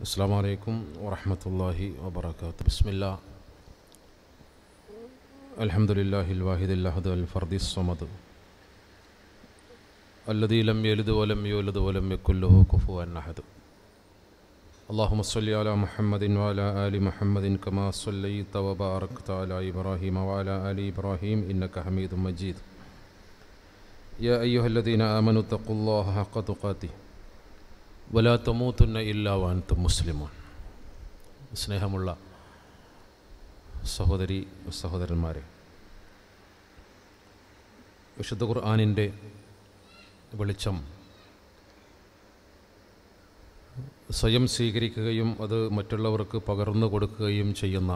السلام عليكم ورحمة الله وبركاته. بسم الله. الحمد لله الواحد الأحد الفرد الصمد. الذي لم يلد ولم يولد ولم يكن له كفوا أحد. اللهم صل على محمد وعلى آل محمد كما صليت وباركت على إبراهيم وعلى آل إبراهيم إنك حميد مجيد. يا أيها الذين آمنوا اتقوا الله حق تقاته. വലാ തമൂത്തുന്ന ഇല്ലാ മുസ്ലിമോൻ. സ്നേഹമുള്ള സഹോദരി സഹോദരന്മാരെ വിശുദ്ധ ഖുർആാനിന്റെ വെളിച്ചം സ്വയം സ്വീകരിക്കുകയും അത് മറ്റുള്ളവർക്ക് പകർന്നു കൊടുക്കുകയും ചെയ്യുന്ന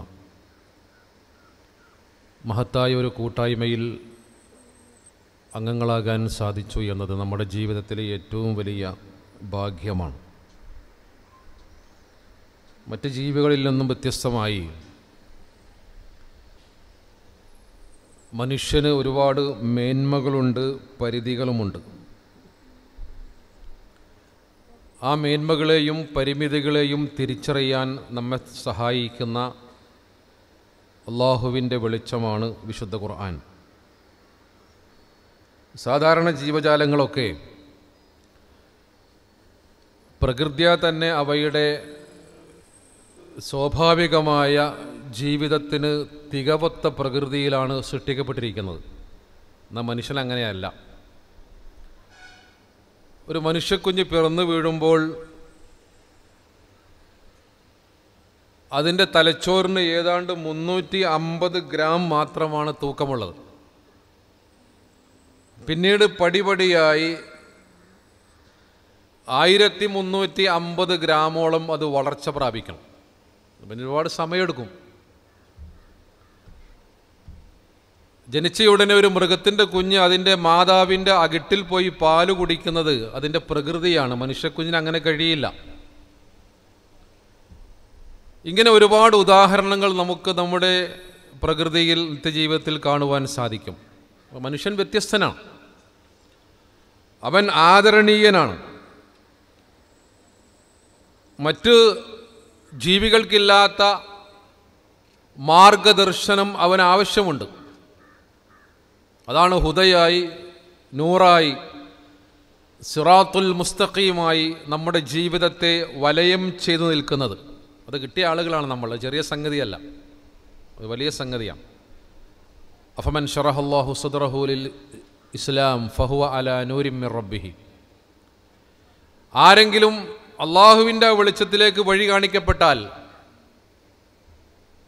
മഹത്തായ ഒരു കൂട്ടായ്മയിൽ അംഗങ്ങളാകാൻ സാധിച്ചു എന്നത് നമ്മുടെ ജീവിതത്തിലെ ഏറ്റവും വലിയ ഭാഗ്യമാണ്. മറ്റ് ജീവികളിൽ നിന്നും വ്യത്യസ്തമായി മനുഷ്യന് ഒരുപാട് മേന്മകളുണ്ട് പരിധികളുമുണ്ട്. ആ മേന്മകളെയും പരിമിതികളെയും തിരിച്ചറിയാൻ നമ്മെ സഹായിക്കുന്ന അള്ളാഹുവിന്റെ വെളിച്ചമാണ് വിശുദ്ധ ഖുർആൻ. സാധാരണ ജീവജാലങ്ങളൊക്കെ പ്രകൃത്യാ തന്നെ അവയുടെ സ്വാഭാവികമായ ജീവിതത്തിന് തികവത്ത പ്രകൃതിയിലാണ് സൃഷ്ടിക്കപ്പെട്ടിരിക്കുന്നത്. എന്നാൽ മനുഷ്യൻ അങ്ങനെയല്ല. ഒരു മനുഷ്യക്കുഞ്ഞ് പിറന്നു വീഴുമ്പോൾ അതിന്റെ തലച്ചോറിന് ഏതാണ്ട് മുന്നൂറ്റി അമ്പത് ഗ്രാം മാത്രമാണ് തൂക്കമുള്ളത്. പിന്നീട് പടിപടിയായി ആയിരത്തി മുന്നൂറ്റി അമ്പത് ഗ്രാമോളം അത് വളർച്ച പ്രാപിക്കണം. പിന്നെ ഒരുപാട് സമയമെടുക്കും. ജനിച്ച ഉടനെ ഒരു മൃഗത്തിന്റെ കുഞ്ഞ് അതിന്റെ മാതാവിന്റെ അകിട്ടിൽ പോയി പാൽ കുടിക്കുന്നത് അതിന്റെ പ്രകൃതിയാണ്. മനുഷ്യക്കുഞ്ഞിന് അങ്ങനെ കഴിയില്ല. ഇങ്ങനെ ഒരുപാട് ഉദാഹരണങ്ങൾ നമുക്ക് നമ്മുടെ പ്രകൃതിയിൽ നിത്യജീവിതത്തിൽ കാണുവാൻ സാധിക്കും. മനുഷ്യൻ വ്യത്യസ്തനാണ്. അവൻ ആദരണീയനാണ്. മറ്റ് ജീവികൾക്കില്ലാത്ത മാർഗദർശനം അവന് ആവശ്യമുണ്ട് അതാണ് ഹുദയായി നൂറായി സിറാത്തുൽ മുസ്തഖീമായി നമ്മുടെ ജീവിതത്തെ വലയം ചെയ്തു നിൽക്കുന്നത്. അത് കിട്ടിയ ആളുകളാണ് നമ്മൾ ചെറിയ സംഗതിയല്ല. അത് വലിയ സംഗതിയാണ്. അഫമൻ ഷറഹല്ലാഹു സുദ്റഹുലിൽ ഇസ്ലാം ഫഹുവ അല നൂരിമിർ റബ്ബിഹി. ആരെങ്കിലും അള്ളാഹുവിന്റെ വെളിച്ചത്തിലേക്ക് വഴി കാണിക്കപ്പെട്ടാൽ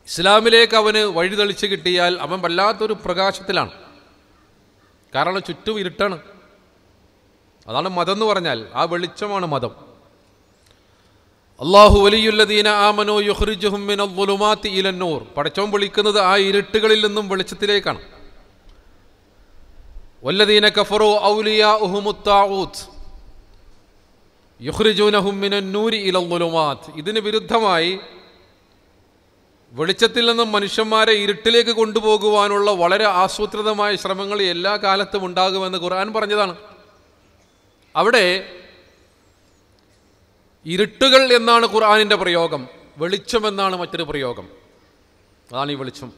ഇസ്ലാമിലേക്ക് അവന് വഴി തെളിച്ച് കിട്ടിയാൽ അവൻ വല്ലാത്തൊരു പ്രകാശത്തിലാണ്. കാരണം ചുറ്റും ഇരുട്ടാണ്. അതാണ് മതം എന്ന് പറഞ്ഞാൽ ആ വെളിച്ചമാണ് മതം. അള്ളാഹു വലിയുല്ലദീന ആമനോ യുഹ്റിജുഹുമിൻ ളുലുമാത്തി ഇലന്നൂർ പടച്ചോൻ വിളിക്കുന്നത് ആ ഇരുട്ടുകളിൽ നിന്നും വെളിച്ചത്തിലേക്കാണ്. വല്ലദീന കഫറോ ഔലിയ ഉഹുമുത്താഊത്ത് ഇതിന് വിരുദ്ധമായി വെളിച്ചത്തിൽ നിന്നും മനുഷ്യന്മാരെ ഇരുട്ടിലേക്ക് കൊണ്ടുപോകുവാനുള്ള വളരെ ആസൂത്രിതമായ ശ്രമങ്ങൾ എല്ലാ കാലത്തും ഉണ്ടാകുമെന്ന് ഖുർആൻ പറഞ്ഞതാണ്. അവിടെ ഇരുട്ടുകൾ എന്നാണ് ഖുർആാനിന്റെ പ്രയോഗം വെളിച്ചം എന്നാണ് മറ്റൊരു പ്രയോഗം. അതാണ് ഈ വെളിച്ചം.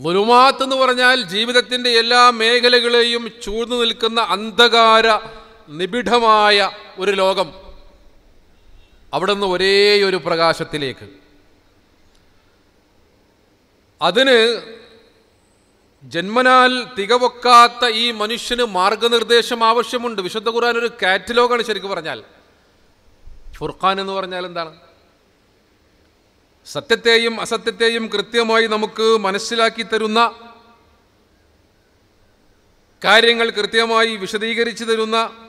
ലുലുമാത്ത് എന്ന് പറഞ്ഞാൽ ജീവിതത്തിന്റെ എല്ലാ മേഖലകളെയും ചൂഴ്ന്നു നിൽക്കുന്ന അന്ധകാര നിബിഡമായ ഒരു ലോകം അവിടെ നിന്ന് ഒരേ ഒരു പ്രകാശത്തിലേക്ക്. അതിന് ജന്മനാൽ തികവൊക്കാത്ത ഈ മനുഷ്യന് മാർഗനിർദ്ദേശം ആവശ്യമുണ്ട്. വിശുദ്ധ ഖുർആൻ ഒരു കാറ്റലോഗാണ് ശരിക്കും പറഞ്ഞാൽ. ഫുർഖാൻ എന്ന് പറഞ്ഞാൽ എന്താണ്? സത്യത്തെയും അസത്യത്തെയും കൃത്യമായി നമുക്ക് മനസ്സിലാക്കി തരുന്ന കാര്യങ്ങൾ കൃത്യമായി വിശദീകരിച്ചു തരുന്ന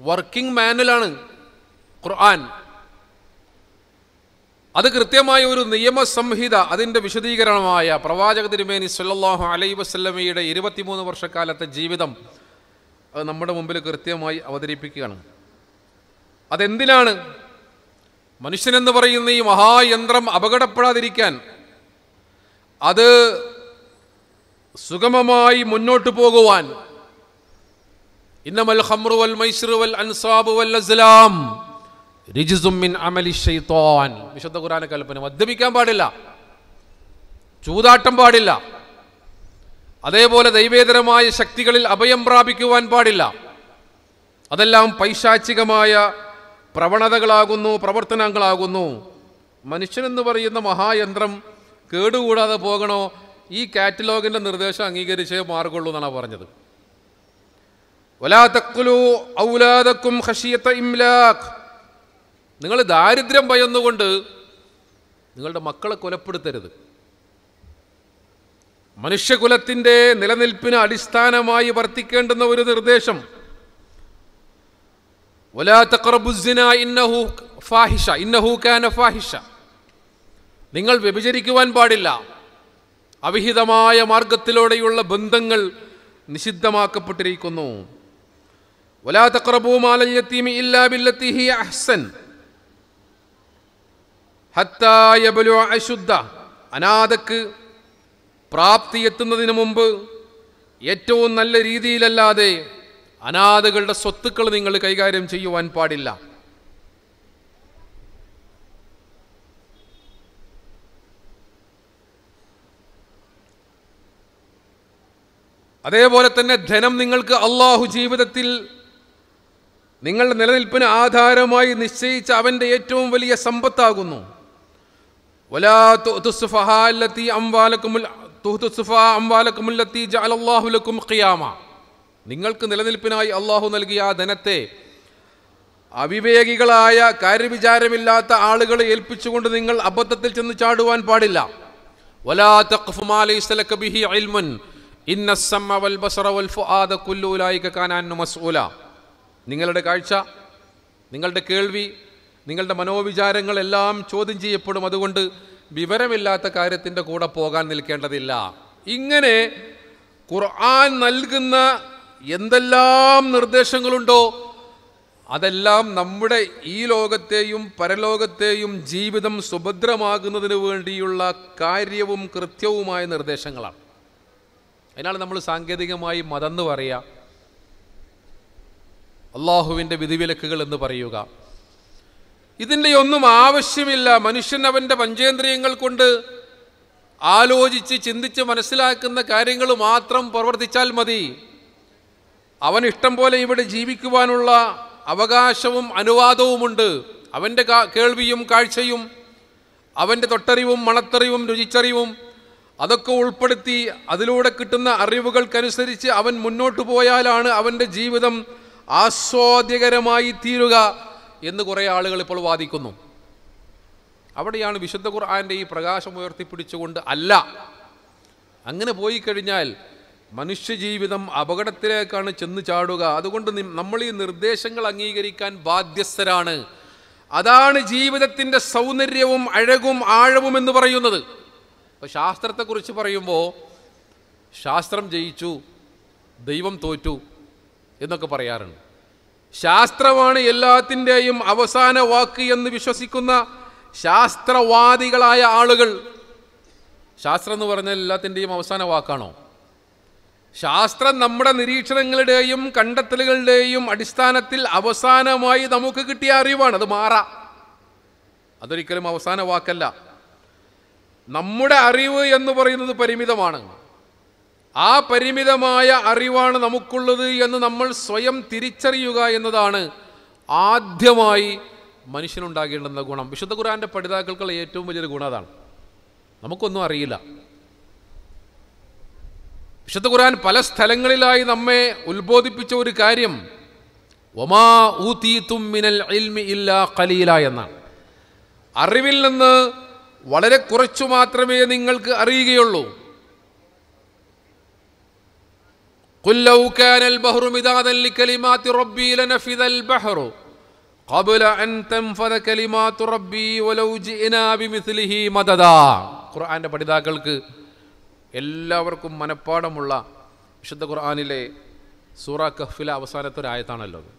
വർക്കിംഗ് മാനുവലാണ് ഖുർആൻ. അത് കൃത്യമായ ഒരു നിയമസംഹിത അതിന്റെ വിശദീകരണമായ പ്രവാചക തിരുമേനി സല്ലാഹു അലൈ വസ്ല്ലമയുടെ ഇരുപത്തിമൂന്ന് വർഷക്കാലത്തെ ജീവിതം അത് നമ്മുടെ മുമ്പിൽ കൃത്യമായി അവതരിപ്പിക്കുകയാണ്. അതെന്തിനാണ്? മനുഷ്യനെന്ന് പറയുന്ന ഈ മഹായന്ത്രം അപകടപ്പെടാതിരിക്കാൻ അത് സുഗമമായി മുന്നോട്ട് പോകുവാൻ ഇന്നമൽ ഖംറു വൽ വൽ അൻസാബു വൽ അസ്ലാം. ഷെയ്ത്തോൻ വിശുദ്ധ ഖുറാന കൽപ്പന. മദ്യപിക്കാൻ പാടില്ല. ചൂതാട്ടം പാടില്ല. അതേപോലെ ദൈവേതരമായ ശക്തികളിൽ അഭയം പ്രാപിക്കുവാൻ പാടില്ല. അതെല്ലാം പൈശാചികമായ പ്രവണതകളാകുന്നു പ്രവർത്തനങ്ങളാകുന്നു. മനുഷ്യനെന്ന് പറയുന്ന മഹായന്ത്രം കേടുകൂടാതെ പോകണോ? ഈ കാറ്റലോഗിന്റെ നിർദ്ദേശം അംഗീകരിച്ചേ മാർഗുള്ളൂ എന്നാണ് പറഞ്ഞത്. വലാ തക്കുലു ഔലാദക്കും ഖശിയത്ത ഇംലാഖ്. നിങ്ങൾ ദാരിദ്ര്യം ഭയന്നുകൊണ്ട് നിങ്ങളുടെ മക്കളെ കൊലപ്പെടുത്തരുത്. മനുഷ്യകുലത്തിന്റെ നിലനിൽപ്പിന് അടിസ്ഥാനമായി വർത്തിക്കേണ്ടുന്ന ഒരു നിർദ്ദേശം. ഇന്നഹു ഫാഹിഷ ഇന്നഹു കാന ഫാഹിഷ. നിങ്ങൾ വ്യഭിചരിക്കുവാൻ പാടില്ല. അവിഹിതമായ മാർഗത്തിലൂടെയുള്ള ബന്ധങ്ങൾ നിഷിദ്ധമാക്കപ്പെട്ടിരിക്കുന്നു. അനാഥക്ക് പ്രാപ്തി എത്തുന്നതിന് മുമ്പ് ഏറ്റവും നല്ല രീതിയിലല്ലാതെ അനാഥകളുടെ സ്വത്തുക്കൾ നിങ്ങൾ കൈകാര്യം ചെയ്യുവാൻ പാടില്ല. അതേപോലെ തന്നെ ധനം നിങ്ങൾക്ക് അള്ളാഹു ജീവിതത്തിൽ നിങ്ങളുടെ നിലനിൽപ്പിന് ആധാരമായി നിശ്ചയിച്ച അവന്റെ ഏറ്റവും വലിയ സമ്പത്താകുന്നു. നിങ്ങൾക്ക് നിലനിൽപ്പിനായി അള്ളാഹു നൽകിയ ആ ധനത്തെ അവിവേകികളായ കാര്യവിചാരമില്ലാത്ത ആളുകളെ ഏൽപ്പിച്ചുകൊണ്ട് നിങ്ങൾ അബദ്ധത്തിൽ ചെന്ന് ചാടുവാൻ പാടില്ല. വലാ ഉലൈക കാന മസ്ഊല. നിങ്ങളുടെ കാഴ്ച നിങ്ങളുടെ കേൾവി നിങ്ങളുടെ മനോവിചാരങ്ങളെല്ലാം ചോദ്യം ചെയ്യപ്പെടും. അതുകൊണ്ട് വിവരമില്ലാത്ത കാര്യത്തിന്റെ കൂടെ പോകാൻ നിൽക്കേണ്ടതില്ല. ഇങ്ങനെ ഖുർആൻ നൽകുന്ന എന്തെല്ലാം നിർദ്ദേശങ്ങളുണ്ടോ അതെല്ലാം നമ്മുടെ ഈ ലോകത്തെയും പരലോകത്തെയും ജീവിതം സുഭദ്രമാകുന്നതിന് വേണ്ടിയുള്ള കാര്യവും കൃത്യവുമായ നിർദ്ദേശങ്ങളാണ്. അതിനാണ് നമ്മൾ സാങ്കേതികമായി മതം എന്ന് പറയുക. അള്ളാഹുവിന്റെ വിധിവിലക്കുകൾ എന്ന് പറയുക. ഇതിന്റെ ഒന്നും ആവശ്യമില്ല. മനുഷ്യൻ അവന്റെ പഞ്ചേന്ദ്രിയങ്ങൾ കൊണ്ട് ആലോചിച്ച് ചിന്തിച്ച് മനസ്സിലാക്കുന്ന കാര്യങ്ങൾ മാത്രം പ്രവർത്തിച്ചാൽ മതി. അവൻ ഇഷ്ടം പോലെ ഇവിടെ ജീവിക്കുവാനുള്ള അവകാശവും അനുവാദവുമുണ്ട്. അവന്റെ കേൾവിയും കാഴ്ചയും അവന്റെ തൊട്ടറിവും മണത്തറിവും രുചിച്ചറിവും അതൊക്കെ ഉൾപ്പെടുത്തി അതിലൂടെ കിട്ടുന്ന അറിവുകൾക്കനുസരിച്ച് അവൻ മുന്നോട്ട് പോയാലാണ് അവന്റെ ജീവിതം ആസ്വാദ്യകരമായി തീരുക എന്ന് കുറേ ആളുകൾ ഇപ്പോൾ വാദിക്കുന്നു. അവിടെയാണ് വിശുദ്ധ ഖുർആാന്റെ ഈ പ്രകാശം ഉയർത്തിപ്പിടിച്ചുകൊണ്ട് അല്ല. അങ്ങനെ പോയി കഴിഞ്ഞാൽ മനുഷ്യജീവിതം അപകടത്തിലേക്കാണ് ചെന്ന് ചാടുക. അതുകൊണ്ട് നമ്മൾ ഈ നിർദ്ദേശങ്ങൾ അംഗീകരിക്കാൻ ബാധ്യസ്ഥരാണ്. അതാണ് ജീവിതത്തിന്റെ സൗന്ദര്യവും അഴകും ആഴവും എന്ന് പറയുന്നത്. അപ്പോൾ ശാസ്ത്രത്തെക്കുറിച്ച് പറയുമ്പോൾ ശാസ്ത്രം ജയിച്ചു ദൈവം തോറ്റു. എന്നൊക്കെ പറയാറുണ്ട്. ശാസ്ത്രമാണ് എല്ലാത്തിന്റെയും അവസാന വാക്ക് എന്ന് വിശ്വസിക്കുന്ന ശാസ്ത്രവാദികളായ ആളുകൾ. ശാസ്ത്രം എന്ന് പറഞ്ഞാൽ എല്ലാത്തിന്റെയും അവസാന വാക്കാണോ? ശാസ്ത്രം നമ്മുടെ നിരീക്ഷണങ്ങളുടെയും കണ്ടെത്തലുകളുടെയും അടിസ്ഥാനത്തിൽ അവസാനമായി നമുക്ക് കിട്ടിയ അറിവാണ്. അത് മാറാം. അതൊരിക്കലും അവസാന വാക്കല്ല. നമ്മുടെ അറിവ് എന്ന് പറയുന്നത് പരിമിതമാണ്. ആ പരിമിതമായ അറിവാണ് നമുക്കുള്ളത് എന്ന് നമ്മൾ സ്വയം തിരിച്ചറിയുക എന്നതാണ് ആദ്യമായി മനുഷ്യനുണ്ടാകേണ്ടുന്ന ഗുണം. വിശുദ്ധ ഖുറാന്റെ പഠിതാക്കൾക്കുള്ള ഏറ്റവും വലിയൊരു ഗുണം അതാണ്. നമുക്കൊന്നും അറിയില്ല. വിശുദ്ധ ഖുർആൻ പല സ്ഥലങ്ങളിലായി നമ്മെ ഉത്ബോധിപ്പിച്ച ഒരു കാര്യം ഒമാ ഊതീത്തും മിനൽ ഇൽമി ഇല്ലാ ഖലീല എന്നാണ്. അറിവിൽ നിന്ന് വളരെ കുറച്ചു മാത്രമേ നിങ്ങൾക്ക് അറിയുകയുള്ളൂ. قل لو كان البحر مدادا لكلمات ربي لنفذ البحر قبل أن تنفذ كلمات ربي ولو جئنا بمثله مددا ഖുർആന്റെ പഠിതാക്കൾക്ക് എല്ലാവർക്കും മനഃപ്പാടമുള്ള വിശുദ്ധ ഖുർആനിലെ സൂറ കഹ്ഫിലെ അവസാനത്തെ ഒരു ആയത്താണല്ലോ അത്.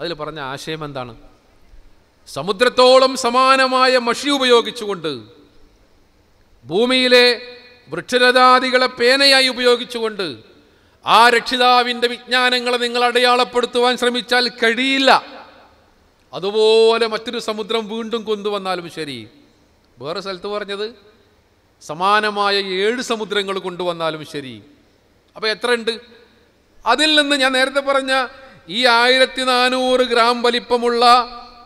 അതിൽ പറഞ്ഞ ആശയം എന്താണ് സമുദ്രത്തോളം സമാനമായ മഷി ഉപയോഗിച്ചുകൊണ്ട് ഭൂമിയിലെ വൃക്ഷലതാദികളെ പേനയായി ഉപയോഗിച്ചുകൊണ്ട് ആ രക്ഷിതാവിന്റെ വിജ്ഞാനങ്ങളെ നിങ്ങൾ അടയാളപ്പെടുത്തുവാൻ ശ്രമിച്ചാൽ കഴിയില്ല. അതുപോലെ മറ്റൊരു സമുദ്രം വീണ്ടും കൊണ്ടുവന്നാലും ശരി. വേറെ സ്ഥലത്ത് പറഞ്ഞത് സമാനമായ ഏഴ് സമുദ്രങ്ങൾ കൊണ്ടുവന്നാലും ശരി. അപ്പോൾ ഉണ്ട്? അതിൽ നിന്ന് ഞാൻ നേരത്തെ പറഞ്ഞ ഈ ആയിരത്തി നാനൂറ് ഗ്രാം വലിപ്പമുള്ള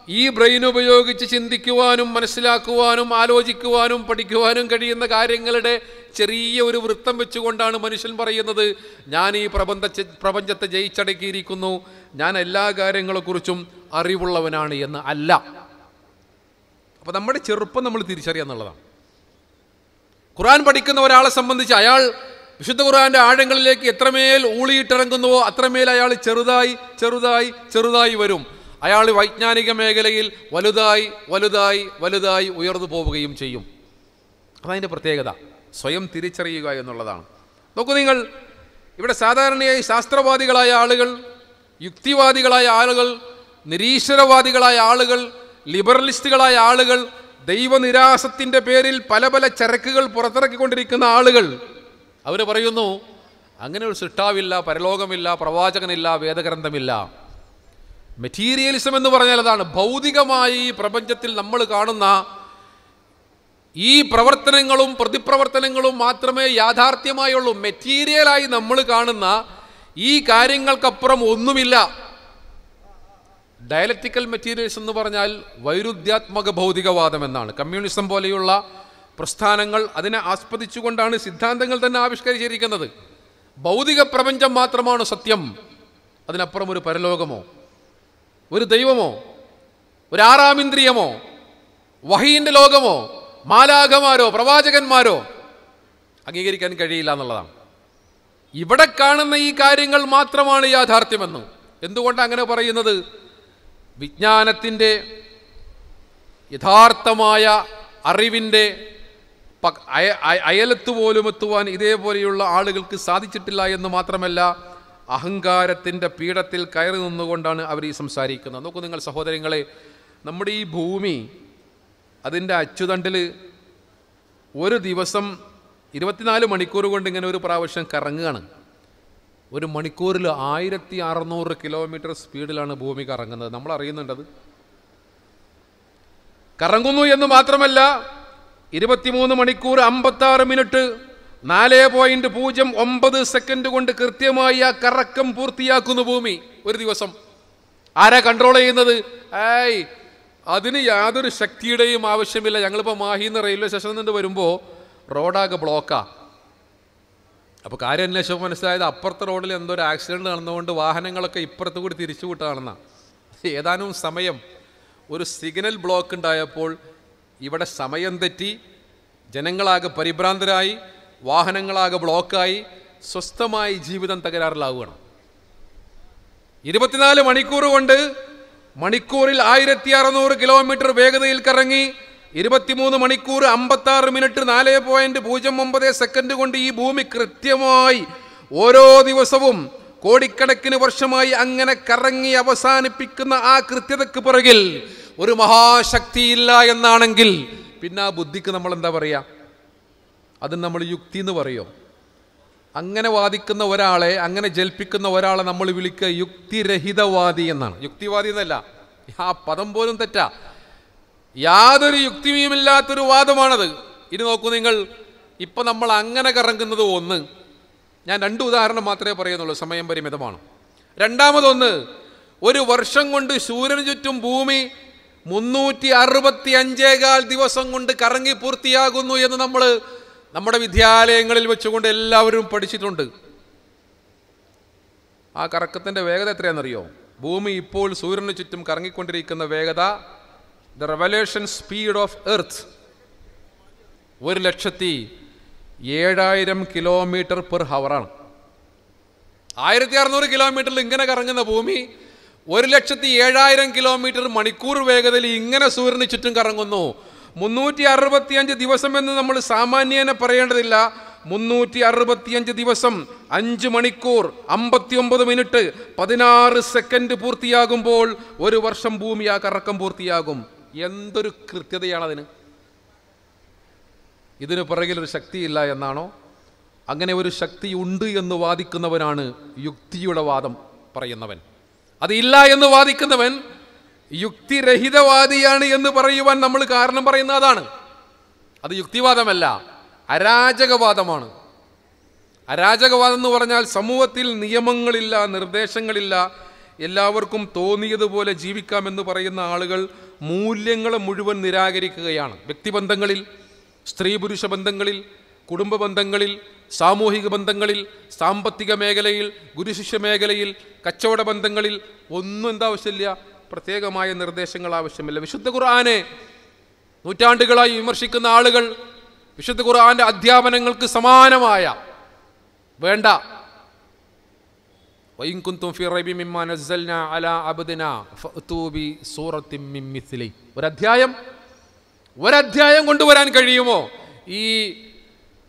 ഈ ബ്രെയിൻ ഉപയോഗിച്ച് ചിന്തിക്കുവാനും മനസ്സിലാക്കുവാനും ആലോചിക്കുവാനും പഠിക്കുവാനും കഴിയുന്ന കാര്യങ്ങളുടെ ചെറിയ ഒരു വൃത്തം വെച്ചുകൊണ്ടാണ് മനുഷ്യൻ പറയുന്നത്. ഞാൻ ഈ പ്രപഞ്ച പ്രപഞ്ചത്തെ ജയിച്ചടക്കിയിരിക്കുന്നു. ഞാൻ എല്ലാ കാര്യങ്ങളെക്കുറിച്ചും അറിവുള്ളവനാണ് എന്ന് അല്ല. അപ്പോൾ നമ്മുടെ ചെറുപ്പം നമ്മൾ തിരിച്ചറിയുക എന്നുള്ളതാണ്. ഖുറാൻ പഠിക്കുന്ന ഒരാളെ സംബന്ധിച്ച് അയാൾ വിശുദ്ധ ഖുർആന്റെ ആഴങ്ങളിലേക്ക് എത്രമേൽ ഊളിയിട്ടിറങ്ങുന്നുവോ അത്രമേൽ അയാൾ ചെറുതായി ചെറുതായി ചെറുതായി വരും. അയാൾ വൈജ്ഞാനിക മേഖലയിൽ വലുതായി വലുതായി വലുതായി ഉയർന്നു പോവുകയും ചെയ്യും. അതതിന്റെ പ്രത്യേകത സ്വയം തിരിച്ചറിയുക എന്നുള്ളതാണ്. നോക്കൂ നിങ്ങൾ ഇവിടെ സാധാരണയായി ശാസ്ത്രവാദികളായ ആളുകൾ യുക്തിവാദികളായ ആളുകൾ നിരീശ്വരവാദികളായ ആളുകൾ ലിബറലിസ്റ്റുകളായ ആളുകൾ ദൈവനിരാസത്തിന്റെ പേരിൽ പല പല ചരക്കുകൾ പുറത്തിറക്കിക്കൊണ്ടിരിക്കുന്ന ആളുകൾ. അവർ പറയുന്നു അങ്ങനെ ഒരു സൃഷ്ടാവില്ല പരലോകമില്ല പ്രവാചകനില്ല വേദഗ്രന്ഥമില്ല. മെറ്റീരിയലിസം എന്ന് പറഞ്ഞാൽ അതാണ്. ഭൗതികമായി പ്രപഞ്ചത്തിൽ നമ്മൾ കാണുന്ന ഈ പ്രവർത്തനങ്ങളും പ്രതിപ്രവർത്തനങ്ങളും മാത്രമേ യാഥാർത്ഥ്യമായുള്ളൂ. മെറ്റീരിയലായി നമ്മൾ കാണുന്ന ഈ കാര്യങ്ങൾക്കപ്പുറം ഒന്നുമില്ല. ഡയലക്റ്റിക്കൽ മെറ്റീരിയൽസ് എന്ന് പറഞ്ഞാൽ വൈരുദ്ധ്യാത്മക ഭൗതികവാദം എന്നാണ്. കമ്മ്യൂണിസം പോലെയുള്ള പ്രസ്ഥാനങ്ങൾ അതിനെ ആസ്പദിച്ചുകൊണ്ടാണ് സിദ്ധാന്തങ്ങൾ തന്നെ ആവിഷ്കരിച്ചിരിക്കുന്നത്. ഭൗതിക പ്രപഞ്ചം മാത്രമാണ് സത്യം. അതിനപ്പുറം ഒരു പരലോകമോ? ഒരു ദൈവമോ? ഒരു ആറാമിന്ദ്രിയമോ? വഹീന്റെ ലോകമോ? മാലാഖമാരോ? പ്രവാചകന്മാരോ? അംഗീകരിക്കാൻ കഴിയില്ല എന്നുള്ളതാണ്. ഇവിടെ കാണുന്ന ഈ കാര്യങ്ങൾ മാത്രമാണ് യാഥാർത്ഥ്യമെന്ന്. എന്തുകൊണ്ട് അങ്ങനെ പറയുന്നത്? വിജ്ഞാനത്തിന്റെ യഥാർത്ഥമായ അറിവിന്റെ അയലത്ത് പോലും എത്തുവാൻ ഇതേപോലെയുള്ള ആളുകൾക്ക് സാധിച്ചിട്ടില്ല എന്ന് മാത്രമല്ല അഹങ്കാരത്തിന്റെ പീഠത്തിൽ കയറി നിന്നുകൊണ്ടാണ് അവർ ഈ സംസാരിക്കുന്നത്. നോക്കൂ നിങ്ങൾ സഹോദരങ്ങളെ നമ്മുടെ ഈ ഭൂമി അതിന്റെ അച്ചുതണ്ടിൽ ഒരു ദിവസം ഇരുപത്തിനാല് മണിക്കൂർ കൊണ്ട് ഇങ്ങനെ ഒരു പ്രാവശ്യം കറങ്ങുകയാണ്. ഒരു മണിക്കൂറിൽ ആയിരത്തി അറുന്നൂറ് കിലോമീറ്റർ സ്പീഡിലാണ് ഭൂമി കറങ്ങുന്നത്. നമ്മൾ അറിയുന്നുണ്ടത് കറങ്ങുന്നു എന്ന് മാത്രമല്ല ഇരുപത്തിമൂന്ന് മണിക്കൂർ അമ്പത്താറ് മിനിറ്റ് നാല് പോയിന്റ് പൂജ്യം ഒമ്പത് സെക്കൻഡ് കൊണ്ട് കൃത്യമായി ആ കറക്കം പൂർത്തിയാക്കുന്നു ഭൂമി. ഒരു ദിവസം. ആരാ കൺട്രോൾ ചെയ്യുന്നത്? ഏയ് അതിന് യാതൊരു ശക്തിയുടെയും ആവശ്യമില്ല. ഞങ്ങളിപ്പോൾ മാഹിന്ന് റെയിൽവേ സ്റ്റേഷനിൽ നിന്ന് വരുമ്പോൾ റോഡാകെ ബ്ലോക്കാ അപ്പോൾ കാര്യം അന്വേഷിച്ചപ്പോൾ മനസ്സിലായത് അപ്പുറത്തെ റോഡിൽ എന്തോ ഒരു ആക്സിഡന്റ് നടന്നുകൊണ്ട് വാഹനങ്ങളൊക്കെ ഇപ്പുറത്ത് കൂടി തിരിച്ചു വിട്ടാണെന്നാ. ഏതാനും സമയം ഒരു സിഗ്നൽ ബ്ലോക്ക് ഉണ്ടായപ്പോൾ ഇവിടെ സമയം തെറ്റി ജനങ്ങളാകെ പരിഭ്രാന്തരായി. വാഹനങ്ങളാകെ ബ്ലോക്കായി സ്വസ്ഥമായി ജീവിതം തകരാറിലാവുകയാണ്. ഇരുപത്തിനാല് മണിക്കൂർ കൊണ്ട് മണിക്കൂറിൽ ആയിരത്തി അറുന്നൂറ് കിലോമീറ്റർ വേഗതയിൽ കറങ്ങി ഇരുപത്തിമൂന്ന് മണിക്കൂർ അമ്പത്തി ആറ് മിനിറ്റ് നാല് പോയിന്റ് പൂജ്യം ഒമ്പത് സെക്കൻഡ് കൊണ്ട് ഈ ഭൂമി കൃത്യമായി ഓരോ ദിവസവും കോടിക്കണക്കിന് വർഷമായി അങ്ങനെ കറങ്ങി അവസാനിപ്പിക്കുന്ന ആ കൃത്യതയ്ക്ക് പിറകിൽ ഒരു മഹാശക്തിയില്ല എന്നാണെങ്കിൽ പിന്നെ ആ ബുദ്ധിക്ക് നമ്മൾ എന്താ പറയുക അതിന് നമ്മൾ യുക്തി എന്ന് പറയും. അങ്ങനെ വാദിക്കുന്ന ഒരാളെ അങ്ങനെ ജൽപ്പിക്കുന്ന ഒരാളെ നമ്മൾ വിളിക്കുക യുക്തിരഹിതവാദി എന്നാണ്. യുക്തിവാദി എന്നല്ല. ആ പദം പോലും തെറ്റാ. യാതൊരു യുക്തിയുമില്ലാത്തൊരു വാദമാണത്. ഇനി നോക്കൂ നിങ്ങൾ ഇപ്പം നമ്മൾ അങ്ങനെ കറങ്ങുന്നത് ഒന്ന് ഞാൻ രണ്ട് ഉദാഹരണം മാത്രമേ പറയുന്നുള്ളൂ സമയം പരിമിതമാണ്. രണ്ടാമതൊന്ന് ഒരു വർഷം കൊണ്ട് സൂര്യന് ചുറ്റും ഭൂമി മുന്നൂറ്റി അറുപത്തി അഞ്ചേകാൽ ദിവസം കൊണ്ട് കറങ്ങി പൂർത്തിയാകുന്നു എന്ന് നമ്മൾ നമ്മുടെ വിദ്യാലയങ്ങളിൽ വെച്ചുകൊണ്ട് എല്ലാവരും പഠിച്ചിട്ടുണ്ട്. ആ കറക്കത്തിന്റെ വേഗത എത്രയാണെന്നറിയോ? ഭൂമി ഇപ്പോൾ സൂര്യന് ചുറ്റും കറങ്ങിക്കൊണ്ടിരിക്കുന്ന വേഗത the revolution speed of earth ഒരു ലക്ഷത്തി ഏഴായിരം കിലോമീറ്റർ പെർ ഹവറാണ് ആയിരത്തി അറുന്നൂറ് കിലോമീറ്ററിൽ ഇങ്ങനെ കറങ്ങുന്ന ഭൂമി ഒരു ലക്ഷത്തി ഏഴായിരം കിലോമീറ്റർ മണിക്കൂർ വേഗതയിൽ ഇങ്ങനെ സൂര്യന് ചുറ്റും കറങ്ങുന്നു. മുന്നൂറ്റി അറുപത്തിയഞ്ച് ദിവസം എന്ന് നമ്മൾ സാമാന്യേന പറയേണ്ടതില്ല. മുന്നൂറ്റി അറുപത്തിയഞ്ച് ദിവസം അഞ്ച് മണിക്കൂർ അമ്പത്തിയൊമ്പത് മിനിറ്റ് പതിനാറ് സെക്കൻഡ് പൂർത്തിയാകുമ്പോൾ ഒരു വർഷം ഭൂമി ആ കറക്കം പൂർത്തിയാകും. എന്തൊരു കൃത്യതയാണ് അതിന്? ഇതിന് പുറകിൽ ഒരു ശക്തിയില്ല എന്നാണോ? അങ്ങനെ ഒരു ശക്തി ഉണ്ട് എന്ന് വാദിക്കുന്നവനാണ് യുക്തിയുടെ വാദം പറയുന്നവൻ. അതില്ല എന്ന് വാദിക്കുന്നവൻ യുക്തിരഹിതവാദിയാണ് എന്ന് പറയുവാൻ നമ്മൾ കാരണം പറയുന്ന അതാണ്. അത് യുക്തിവാദമല്ല അരാജകവാദമാണ്. അരാജകവാദം എന്ന് പറഞ്ഞാൽ സമൂഹത്തിൽ നിയമങ്ങളില്ല നിർദ്ദേശങ്ങളില്ല എല്ലാവർക്കും തോന്നിയതുപോലെ ജീവിക്കാമെന്ന് പറയുന്ന ആളുകൾ മൂല്യങ്ങളെ മുഴുവൻ നിരാകരിക്കുകയാണ്. വ്യക്തിബന്ധങ്ങളിൽ സ്ത്രീ പുരുഷ ബന്ധങ്ങളിൽ കുടുംബ ബന്ധങ്ങളിൽ സാമൂഹിക ബന്ധങ്ങളിൽ സാമ്പത്തിക മേഖലയിൽ ഗുരുശിഷ്യ മേഖലയിൽ കച്ചവട ബന്ധങ്ങളിൽ ഒന്നും എന്താ ആവശ്യമില്ല പ്രത്യേകമായ നിർദ്ദേശങ്ങൾ ആവശ്യമില്ല. വിശുദ്ധ ഖുർആാനെ നൂറ്റാണ്ടുകളായി വിമർശിക്കുന്ന ആളുകൾ വിശുദ്ധ ഖുർആന്റെ അധ്യാപനങ്ങൾക്ക് സമാനമായ വേണ്ട. ഒരധ്യായം ഒരധ്യായം കൊണ്ടുവരാൻ കഴിയുമോ? ഈ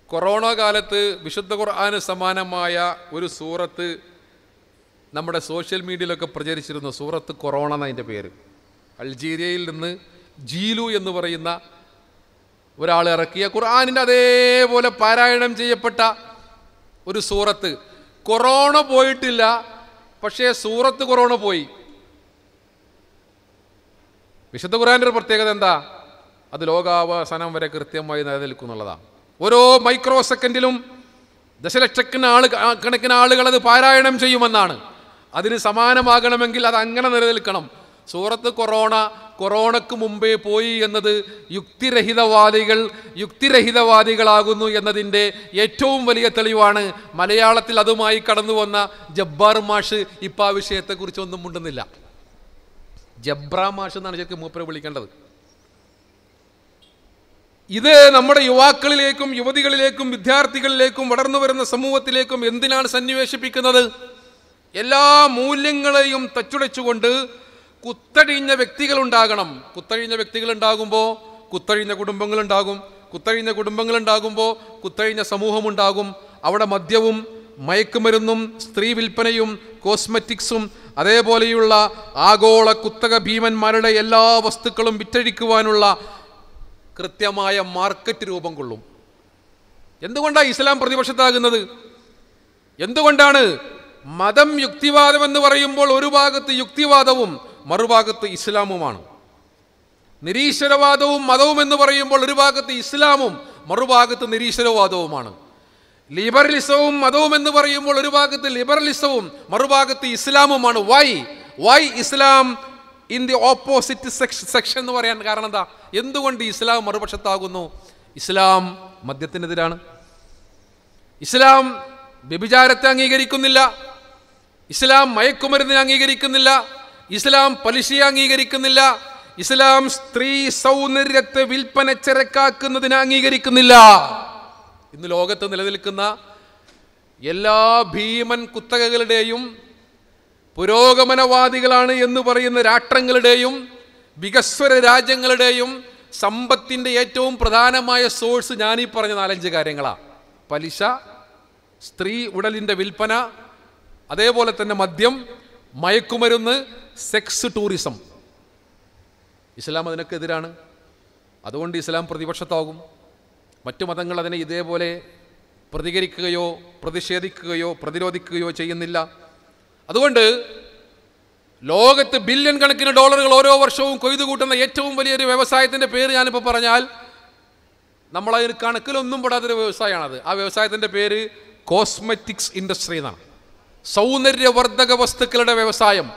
കൊറോണ കാലത്ത് വിശുദ്ധ ഖുർആാന് സമാനമായ ഒരു സൂറത്ത് നമ്മുടെ സോഷ്യൽ മീഡിയയിലൊക്കെ പ്രചരിച്ചിരുന്ന സൂറത്ത് കൊറോണ എന്നതിന്റെ പേര്. അൾജീരിയയിൽ നിന്ന് ജീലു എന്ന് പറയുന്ന ഒരാൾ ഇറക്കിയ ഖുർആാനിന്റെ അതേപോലെ പാരായണം ചെയ്യപ്പെട്ട ഒരു സൂറത്ത്. കൊറോണ പോയിട്ടില്ല പക്ഷേ സൂറത്ത് കൊറോണ പോയി. വിശുദ്ധ ഖുർആാന്റെ ഒരു പ്രത്യേകത എന്താ? അത് ലോകാവസാനം വരെ കൃത്യമായി നിലനിൽക്കും എന്നുള്ളതാണ്. ഓരോ മൈക്രോ സെക്കൻഡിലും ദശലക്ഷക്കണക്കിന് ആൾ കണക്കിന് ആളുകൾ അത് പാരായണം ചെയ്യുമെന്നാണ്. അതിന് സമാനമാകണമെങ്കിൽ അത് അങ്ങനെ നിലനിൽക്കണം. സൂറത്ത് കൊറോണ കൊറോണക്ക് മുമ്പേ പോയി എന്നത് യുക്തിരഹിതവാദികൾ യുക്തിരഹിതവാദികളാകുന്നു എന്നതിന്റെ ഏറ്റവും വലിയ തെളിവാണ് മലയാളത്തിൽ അതുമായി കടന്നു വന്ന ജബ്ബാർ മാഷ് ഇപ്പം ആ വിഷയത്തെക്കുറിച്ചൊന്നും മുണ്ടുന്നില്ല. ജബ്ര മാഷ് എന്നാണ് ശരിക്കും മൂപ്പരെ വിളിക്കേണ്ടത്. ഇത് നമ്മുടെ യുവാക്കളിലേക്കും യുവതികളിലേക്കും വിദ്യാർത്ഥികളിലേക്കും വളർന്നു വരുന്ന സമൂഹത്തിലേക്കും എന്തിനാണ് സന്നിവേശിപ്പിക്കുന്നത്? എല്ലാ മൂല്യങ്ങളെയും തച്ചുടച്ചുകൊണ്ട് കുത്തഴിഞ്ഞ വ്യക്തികളുണ്ടാകണം. കുത്തഴിഞ്ഞ വ്യക്തികളുണ്ടാകുമ്പോൾ കുത്തഴിഞ്ഞ കുടുംബങ്ങളുണ്ടാകും. കുത്തഴിഞ്ഞ കുടുംബങ്ങളുണ്ടാകുമ്പോൾ കുത്തഴിഞ്ഞ സമൂഹമുണ്ടാകും. അവിടെ മദ്യവും മയക്കുമരുന്നും സ്ത്രീ വിൽപ്പനയും കോസ്മെറ്റിക്സും അതേപോലെയുള്ള ആഗോള കുത്തക ഭീമന്മാരുടെ എല്ലാ വസ്തുക്കളും വിറ്റഴിക്കുവാനുള്ള കൃത്യമായ മാർക്കറ്റ് രൂപം കൊള്ളും. എന്തുകൊണ്ടാണ് ഇസ്ലാം പ്രതിപക്ഷത്താകുന്നത്? എന്തുകൊണ്ടാണ് മതം യുക്തിവാദം എന്ന് പറയുമ്പോൾ ഒരു ഭാഗത്ത് യുക്തിവാദവും മറുഭാഗത്ത് ഇസ്ലാമുമാണ്. നിരീശ്വരവാദവും മതവും എന്ന് പറയുമ്പോൾ ഒരു ഭാഗത്ത് ഇസ്ലാമും മറുഭാഗത്ത് നിരീശ്വരവാദവുമാണ്. ലിബറലിസവും മതവും എന്ന് പറയുമ്പോൾ ഒരു ഭാഗത്ത് ലിബറലിസവും മറുഭാഗത്ത് ഇസ്ലാമുമാണ്. Why why Islam in the opposite section എന്ന് പറയാൻ കാരണം എന്താ? എന്തുകൊണ്ട് ഇസ്ലാം മറുപക്ഷത്താകുന്നു? ഇസ്ലാം മദ്യത്തിനെതിരാണ്. ഇസ്ലാം വ്യഭിചാരത്തെ അംഗീകരിക്കുന്നില്ല. ഇസ്ലാം മയക്കുമരുന്നിനെ അംഗീകരിക്കുന്നില്ല ഇസ്ലാം പലിശയെ അംഗീകരിക്കുന്നില്ല ഇസ്ലാം സ്ത്രീ സൗന്ദര്യത്തെ വിൽപ്പന ചരക്കാക്കുന്നതിനെ അംഗീകരിക്കുന്നില്ല. ഇന്ന് ലോകത്ത് നിലനിൽക്കുന്ന എല്ലാ ഭീമൻ കുത്തകകളുടെയും പുരോഗമനവാദികളാണ് എന്ന് പറയുന്ന രാഷ്ട്രങ്ങളുടെയും വികസ്വര രാജ്യങ്ങളുടെയും സമ്പത്തിന്റെ ഏറ്റവും പ്രധാനമായ സോഴ്സ് ഞാനീ പറഞ്ഞ നാലഞ്ച് കാര്യങ്ങളാണ് പലിശ സ്ത്രീ ഉടലിന്റെ വിൽപ്പന അതേപോലെ തന്നെ മദ്യം മയക്കുമരുന്ന് സെക്സ് ടൂറിസം ഇസ്ലാം അതിനൊക്കെ എതിരാണ്. അതുകൊണ്ട് ഇസ്ലാം പ്രതിപക്ഷത്താകും. മറ്റു മതങ്ങൾ അതിനെ ഇതേപോലെ പ്രതികരിക്കുകയോ പ്രതിഷേധിക്കുകയോ പ്രതിരോധിക്കുകയോ ചെയ്യുന്നില്ല. അതുകൊണ്ട് ലോകത്ത് ബില്യൺ കണക്കിന് ഡോളറുകൾ ഓരോ വർഷവും കൊയ്തു കൂട്ടുന്ന ഏറ്റവും വലിയൊരു വ്യവസായത്തിന്റെ പേര് ഞാനിപ്പോൾ പറഞ്ഞാൽ നമ്മളതിന് കണക്കിലൊന്നും പെടാത്തൊരു വ്യവസായമാണത്. ആ വ്യവസായത്തിന്റെ പേര് കോസ്മെറ്റിക്സ് ഇൻഡസ്ട്രി എന്നാണ്. സൗന്ദര്യവർദ്ധക വസ്തുക്കളുടെ വ്യവസായം.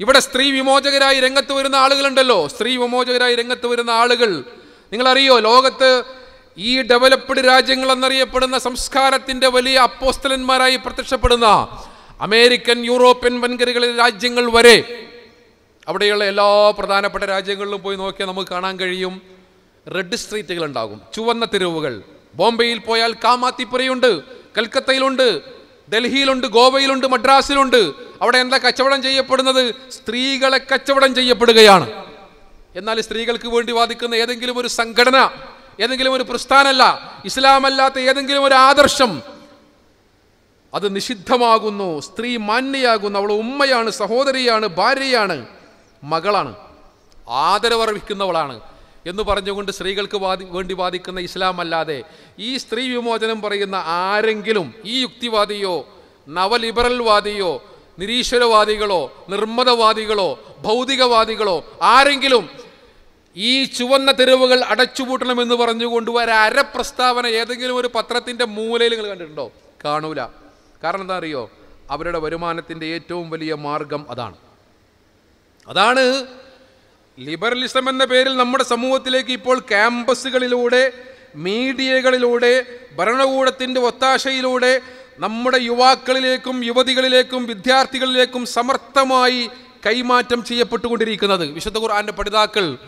ഇവിടെ സ്ത്രീ വിമോചകരായി രംഗത്ത് വരുന്ന ആളുകളുണ്ടല്ലോ. സ്ത്രീ വിമോചകരായി രംഗത്ത് വരുന്ന ആളുകൾ. നിങ്ങളറിയോ ലോകത്ത് ഈ ഡെവലപ്ഡ് രാജ്യങ്ങൾ എന്നറിയപ്പെടുന്ന സംസ്കാരത്തിന്റെ വലിയ അപ്പോസ്തലന്മാരായി പ്രത്യക്ഷപ്പെടുന്ന അമേരിക്കൻ യൂറോപ്യൻ വൻകരകളിലെ രാജ്യങ്ങൾ വരെ അവിടെയുള്ള എല്ലാ പ്രധാനപ്പെട്ട രാജ്യങ്ങളിലും പോയി നോക്കിയാൽ നമുക്ക് കാണാൻ കഴിയും. റെഡ് സ്ട്രീറ്റുകൾ ഉണ്ടാകും ചുവന്ന തെരുവുകൾ. ബോംബെയിൽ പോയാൽ കാമാത്തിപ്പുരയുണ്ട് കൽക്കത്തയിലുണ്ട്. ഡൽഹിയിലുണ്ട് ഗോവയിലുണ്ട് മദ്രാസിലുണ്ട്. അവിടെ എന്താ കച്ചവടം ചെയ്യപ്പെടുന്നത്? സ്ത്രീകളെ കച്ചവടം ചെയ്യപ്പെടുകയാണ്. എന്നാൽ സ്ത്രീകൾക്ക് വേണ്ടി വാദിക്കുന്ന ഏതെങ്കിലും ഒരു സംഘടന ഏതെങ്കിലും ഒരു പ്രസ്ഥാനമല്ല ഇസ്ലാമല്ലാത്ത ഏതെങ്കിലും ഒരു ആദർശം അത് നിഷിദ്ധമാകുന്നു. സ്ത്രീ മാന്യയാകുന്നു. അവൾ ഉമ്മയാണ് സഹോദരിയാണ് ഭാര്യയാണ് മകളാണ്. ആദരവർഹിക്കുന്നവളാണ്. എന്ന് പറഞ്ഞുകൊണ്ട് സ്ത്രീകൾക്ക് വാദി വേണ്ടി വാദിക്കുന്ന ഇസ്ലാം അല്ലാതെ ഈ സ്ത്രീ വിമോചനം പറയുന്ന ആരെങ്കിലും ഈ യുക്തിവാദിയോ നവലിബറൽ വാദിയോ നിരീശ്വരവാദികളോ നിർമ്മതവാദികളോ ഭൗതികവാദികളോ ആരെങ്കിലും ഈ ചുവന്ന തെരുവുകൾ അടച്ചുപൂട്ടണമെന്ന് പറഞ്ഞുകൊണ്ട് ഒരു അരപ്രസ്താവന ഏതെങ്കിലും ഒരു പത്രത്തിന്റെ മൂലയിൽ നിങ്ങൾ കണ്ടിട്ടുണ്ടോ? കാണൂല. കാരണം എന്താ അറിയോ? അവരുടെ വരുമാനത്തിന്റെ ഏറ്റവും വലിയ മാർഗം അതാണ്. അതാണ് ലിബറലിസം എന്ന പേരിൽ നമ്മുടെ സമൂഹത്തിലേക്ക് ഇപ്പോൾ ക്യാമ്പസുകളിലൂടെ മീഡിയകളിലൂടെ ഭരണകൂടത്തിന്റെ ഒത്താശയിലൂടെ നമ്മുടെ യുവാക്കളിലേക്കും യുവതികളിലേക്കും വിദ്യാർത്ഥികളിലേക്കും സമർത്ഥമായി കൈമാറ്റം ചെയ്യപ്പെട്ടുകൊണ്ടിരിക്കുന്നത്. വിശുദ്ധ ഖുർആാന്റെ പഠിതാക്കൾ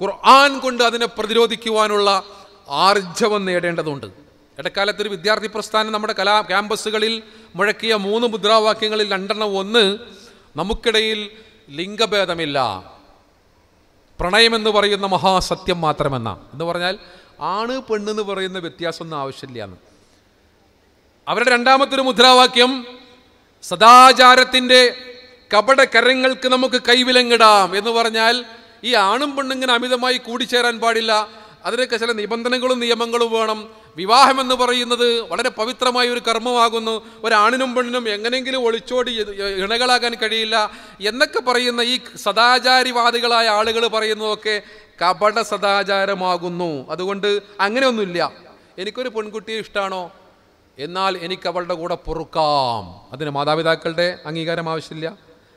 ഖുർആൻ കൊണ്ട് അതിനെ പ്രതിരോധിക്കുവാനുള്ള ആർജവം നേടേണ്ടതുണ്ട്. ഇടക്കാലത്ത് ഒരു വിദ്യാർത്ഥി പ്രസ്ഥാനം നമ്മുടെ കലാ ക്യാമ്പസുകളിൽ മുഴക്കിയ മൂന്ന് മുദ്രാവാക്യങ്ങളിൽ രണ്ടെണ്ണം ഒന്ന് നമുക്കിടയിൽ ലിംഗഭേദമില്ല. പ്രണയമെന്ന് പറയുന്ന മഹാസത്യം മാത്രമെന്ന. എന്ന് പറഞ്ഞാൽ ആണ് പെണ്ണെന്ന് പറയുന്ന വ്യത്യാസമൊന്നും ആവശ്യമില്ല എന്ന്. അവരുടെ രണ്ടാമത്തെ ഒരു മുദ്രാവാക്യം സദാചാരത്തിന്റെ കപട കരങ്ങൾക്ക് നമുക്ക് കൈവിലങ്ങിടാം എന്ന് പറഞ്ഞാൽ ഈ ആണും പെണ്ണുങ്ങനെ അമിതമായി കൂടിച്ചേരാൻ പാടില്ല. അതിനൊക്കെ ചില നിബന്ധനകളും നിയമങ്ങളും വേണം. വിവാഹം എന്ന് പറയുന്നത് വളരെ പവിത്രമായ ഒരു കർമ്മമാകുന്നു. ഒരാണിനും പെണ്ണിനും എങ്ങനെയെങ്കിലും ഒളിച്ചോടി ഇണകളാകാൻ കഴിയില്ല എന്നൊക്കെ പറയുന്ന ഈ സദാചാരിവാദികളായ ആളുകൾ പറയുന്നതൊക്കെ കപട സദാചാരമാകുന്നു. അതുകൊണ്ട് അങ്ങനെയൊന്നുമില്ല. എനിക്കൊരു പെൺകുട്ടിയെ ഇഷ്ടമാണോ എന്നാൽ എനിക്ക് അവളുടെ കൂടെ പൊറുക്കാം. അതിന് മാതാപിതാക്കളുടെ അംഗീകാരം ആവശ്യമില്ല.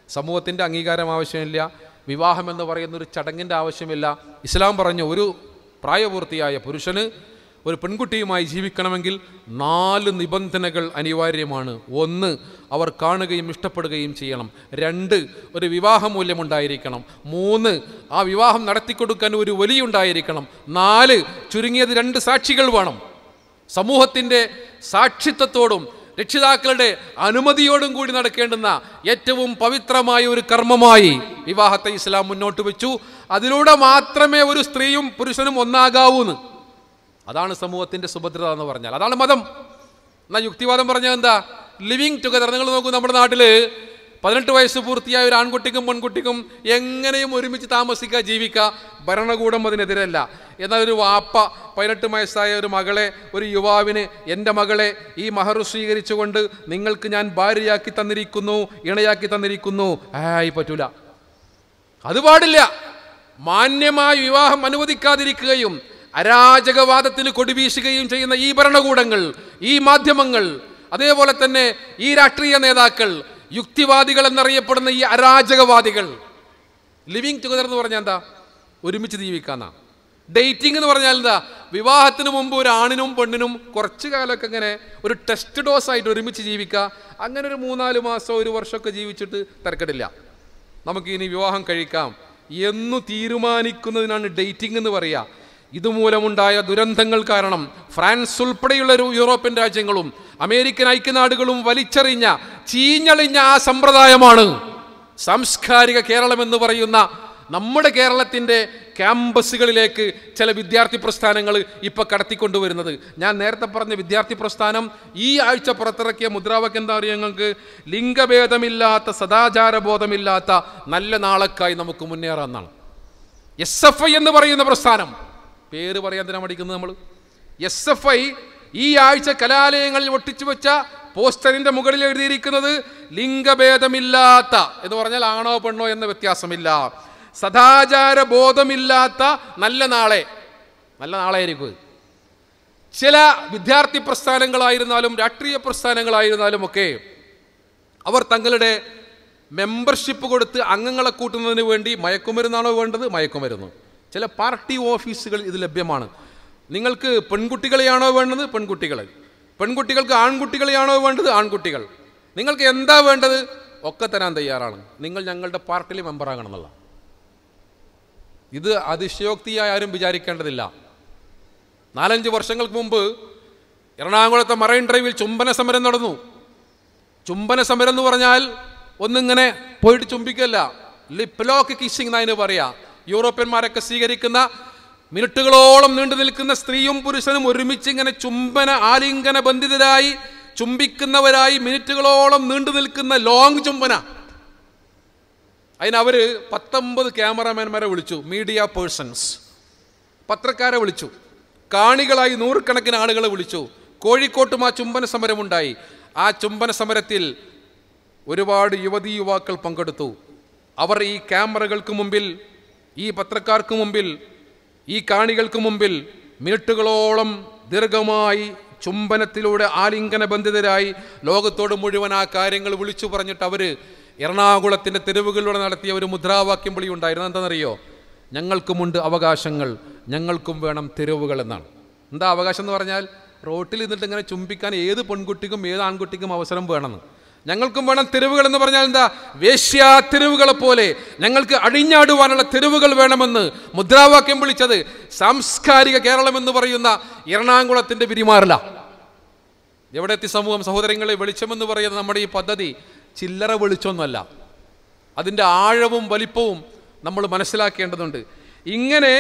സമൂഹത്തിന്റെ അംഗീകാരം ആവശ്യമില്ല. വിവാഹം എന്ന് പറയുന്ന ഒരു ചടങ്ങിന്റെ ആവശ്യമില്ല. ഇസ്ലാം പറഞ്ഞ ഒരു പ്രായപൂർത്തിയായ പുരുഷന് ഒരു പെൺകുട്ടിയുമായി ജീവിക്കണമെങ്കിൽ നാല് നിബന്ധനകൾ അനിവാര്യമാണ്. ഒന്ന് അവർ കാണുകയും ഇഷ്ടപ്പെടുകയും ചെയ്യണം. രണ്ട് ഒരു വിവാഹമൂല്യമുണ്ടായിരിക്കണം മൂന്ന് ആ വിവാഹം നടത്തിക്കൊടുക്കാൻ ഒരു വലിയുണ്ടായിരിക്കണം. നാല് ചുരുങ്ങിയത് രണ്ട് സാക്ഷികൾ വേണം. സമൂഹത്തിന്റെ സാക്ഷിത്വത്തോടും രക്ഷിതാക്കളുടെ അനുമതിയോടും കൂടി നടക്കേണ്ടുന്ന ഏറ്റവും പവിത്രമായ ഒരു കർമ്മമായി വിവാഹത്തെ ഇസ്ലാം മുന്നോട്ട് വെച്ചു. അതിലൂടെ മാത്രമേ ഒരു സ്ത്രീയും പുരുഷനും ഒന്നാകാവൂന്ന്. അതാണ് സമൂഹത്തിന്റെ സുഭദ്രത എന്ന് പറഞ്ഞാൽ. അതാണ് മതം. എന്നാൽ യുക്തിവാദം പറഞ്ഞാൽ എന്താ? ലിവിങ് ടുഗദർ നിങ്ങൾ നോക്കൂ നമ്മുടെ നാട്ടിൽ പതിനെട്ട് വയസ്സ് പൂർത്തിയായ ഒരു ആൺകുട്ടിക്കും പെൺകുട്ടിക്കും എങ്ങനെയും ഒരുമിച്ച് താമസിക്കുക ജീവിക്കുക ഭരണകൂടം അതിനെതിരല്ല. എന്നാൽ ഒരു വാപ്പ പതിനെട്ട് വയസ്സായ ഒരു മകളെ ഒരു യുവാവിന് എന്റെ മകളെ ഈ മഹർ സ്വീകരിച്ചുകൊണ്ട് നിങ്ങൾക്ക് ഞാൻ ഭാര്യയാക്കി തന്നിരിക്കുന്നു ഇണയാക്കി തന്നിരിക്കുന്നു. ആയി പറ്റൂല. അത് പാടില്ല. മാന്യമായ വിവാഹം അനുവദിക്കാതിരിക്കുകയും അരാജകവാദത്തിന് കൊടിവീശുകയും ചെയ്യുന്ന ഈ ഭരണകൂടങ്ങൾ ഈ മാധ്യമങ്ങൾ അതേപോലെ തന്നെ ഈ രാഷ്ട്രീയ നേതാക്കൾ യുക്തിവാദികൾ എന്നറിയപ്പെടുന്ന ഈ അരാജകവാദികൾ. ലിവിങ് ടുഗദർ എന്ന് പറഞ്ഞാൽ എന്താ? ഒരുമിച്ച് ജീവിക്കാന്നാ. ഡേറ്റിംഗ് എന്ന് പറഞ്ഞാൽ എന്താ? വിവാഹത്തിന് മുമ്പ് ഒരു ആണിനും പെണ്ണിനും കുറച്ച് കാലമൊക്കെ ഇങ്ങനെ ഒരു ടെസ്റ്റ് ഡോസ് ആയിട്ട് ഒരുമിച്ച് ജീവിക്കുക അങ്ങനെ ഒരു മൂന്നാൽ മാസം ഒരു വർഷമൊക്കെ ജീവിച്ചിട്ട് തിരക്കിടില്ല. നമുക്ക് ഇനി വിവാഹം കഴിക്കാം. എന്നു തീരുമാനിക്കുന്നതിനാണ് ഡേറ്റിംഗ് എന്ന് പറയുക. ഇതുമൂലമുണ്ടായ ദുരന്തങ്ങൾ കാരണം ഫ്രാൻസ് ഉൾപ്പെടെയുള്ള യൂറോപ്യൻ രാജ്യങ്ങളും അമേരിക്കൻ ഐക്യനാടുകളും വലിച്ചെറിഞ്ഞ ചീഞ്ഞളിഞ്ഞ ആ സമ്പ്രദായമാണ് സാംസ്കാരിക കേരളം എന്ന് പറയുന്ന നമ്മുടെ കേരളത്തിന്റെ ക്യാമ്പസുകളിലേക്ക് ചില വിദ്യാർത്ഥി പ്രസ്ഥാനങ്ങൾ ഇപ്പോൾ കടത്തിക്കൊണ്ടുവരുന്നത്. ഞാൻ നേരത്തെ പറഞ്ഞ വിദ്യാർത്ഥി പ്രസ്ഥാനം ഈ ആഴ്ച പുറത്തിറക്കിയ മുദ്രാവാക്യം എന്താ പറയുക ഞങ്ങൾക്ക് ലിംഗഭേദമില്ലാത്ത സദാചാരബോധമില്ലാത്ത നല്ല നാളക്കായി നമുക്ക് മുന്നേറാമെന്നാണ് എസ് എഫ് ഐ എന്ന് പറയുന്ന പ്രസ്ഥാനം. പേര് പറയാൻ തന്നെ മടിക്കുന്നത് നമ്മൾ എസ് എഫ് ഐ ഈ ആഴ്ച കലാലയങ്ങളിൽ ഒട്ടിച്ചു വെച്ച പോസ്റ്ററിന്റെ മുകളിൽ എഴുതിയിരിക്കുന്നത് ലിംഗഭേദമില്ലാത്ത എന്ന് പറഞ്ഞാൽ ആണോ പെണ്ണോ എന്ന വ്യത്യാസമില്ല. സദാചാര ബോധമില്ലാത്ത നല്ല നാളെ നല്ല നാളായിരിക്കും. ചില വിദ്യാർത്ഥി പ്രസ്ഥാനങ്ങളായിരുന്നാലും രാഷ്ട്രീയ പ്രസ്ഥാനങ്ങളായിരുന്നാലും ഒക്കെ അവർ തങ്ങളുടെ മെമ്പർഷിപ്പ് കൊടുത്ത് അംഗങ്ങളെ കൂട്ടുന്നതിന് വേണ്ടി മയക്കുമരുന്നാണോ വേണ്ടത്? മയക്കുമരുന്ന്. ചില പാർട്ടി ഓഫീസുകൾ ഇത് ലഭ്യമാണ്. നിങ്ങൾക്ക് പെൺകുട്ടികളെയാണോ വേണ്ടത് പെൺകുട്ടികൾ പെൺകുട്ടികൾക്ക് ആൺകുട്ടികളെയാണോ വേണ്ടത് ആൺകുട്ടികൾ? നിങ്ങൾക്ക് എന്താ വേണ്ടത്? ഒക്കെ തരാൻ തയ്യാറാണ്. നിങ്ങൾ ഞങ്ങളുടെ പാർട്ടിയിലെ മെമ്പറാകണം എന്നുള്ള. ഇത് അതിശയോക്തിയായി ആരും വിചാരിക്കേണ്ടതില്ല. നാലഞ്ച് വർഷങ്ങൾക്ക് മുമ്പ് എറണാകുളത്തെ മറൈൻ ഡ്രൈവിൽ ചുംബന സമരം നടന്നു. ചുംബന സമരം എന്ന് പറഞ്ഞാൽ ഒന്നിങ്ങനെ പോയിട്ട് ചുംബിക്കല്ല ലിപ് ലോക്ക് കിസ്സിംഗ് എന്നതിന് പറയാ. യൂറോപ്യന്മാരൊക്കെ സ്വീകരിക്കുന്ന മിനിറ്റുകളോളം നീണ്ടു നിൽക്കുന്ന സ്ത്രീയും പുരുഷനും ഒരുമിച്ച് ഇങ്ങനെ ചുംബന ആലിംഗന ബന്ധിതരായി ചുംബിക്കുന്നവരായി മിനിറ്റുകളോളം നീണ്ടു നിൽക്കുന്ന ലോങ് ചുംബന. അതിനവർ പത്തൊമ്പത് ക്യാമറാമാൻമാരെ വിളിച്ചു മീഡിയ പേഴ്സൺസ്. പത്രക്കാരെ വിളിച്ചു കാണികളായി നൂറുകണക്കിന് ആളുകളെ വിളിച്ചു. കോഴിക്കോട്ടും ആ ചുംബന സമരമുണ്ടായി. ആ ചുംബന സമരത്തിൽ ഒരുപാട് യുവതി യുവാക്കൾ പങ്കെടുത്തു. അവർ ഈ ക്യാമറകൾക്ക് മുമ്പിൽ ഈ പത്രക്കാർക്ക് മുമ്പിൽ ഈ കാണികൾക്ക് മുമ്പിൽ മിനിറ്റുകളോളം ദീർഘമായി ചുംബനത്തിലൂടെ ആലിംഗന ബന്ധിതരായി ലോകത്തോട് മുഴുവൻ ആ കാര്യങ്ങൾ വിളിച്ചു പറഞ്ഞിട്ട് അവർ എറണാകുളത്തിന്റെ തെരുവുകളിലൂടെ നടത്തിയ ഒരു മുദ്രാവാക്യം വിളി ഉണ്ടായിരുന്നു എന്താണെന്നറിയോ ഞങ്ങൾക്കുമുണ്ട് അവകാശങ്ങൾ ഞങ്ങൾക്കും വേണം തെരുവുകൾ എന്നാണ്. എന്താ അവകാശം എന്ന് പറഞ്ഞാൽ റോട്ടിൽ നിന്നിട്ട് ഇങ്ങനെ ചുംബിക്കാൻ ഏത് പെൺകുട്ടിക്കും ഏത് ആൺകുട്ടിക്കും അവസരം വേണമെന്ന്. ഞങ്ങൾക്കും വേണം തെരുവുകൾ എന്ന് പറഞ്ഞാൽ എന്താ? വേശ്യാ തെരുവുകളെ പോലെ ഞങ്ങൾക്ക് അഴിഞ്ഞാടുവാനുള്ള തെരുവുകൾ വേണമെന്ന് മുദ്രാവാക്യം വിളിച്ചത് സാംസ്കാരിക കേരളം എന്ന് പറയുന്ന എറണാകുളത്തിന്റെ പിരിമാറില. എവിടെ എത്തി സമൂഹം സഹോദരങ്ങളെ വെളിച്ചമെന്ന് പറയുന്ന നമ്മുടെ ഈ പദ്ധതി ചില്ലറ വെളിച്ചമൊന്നുമല്ല അതിന്റെ ആഴവും വലിപ്പവും നമ്മൾ മനസ്സിലാക്കേണ്ടതുണ്ട്. ഇങ്ങനെ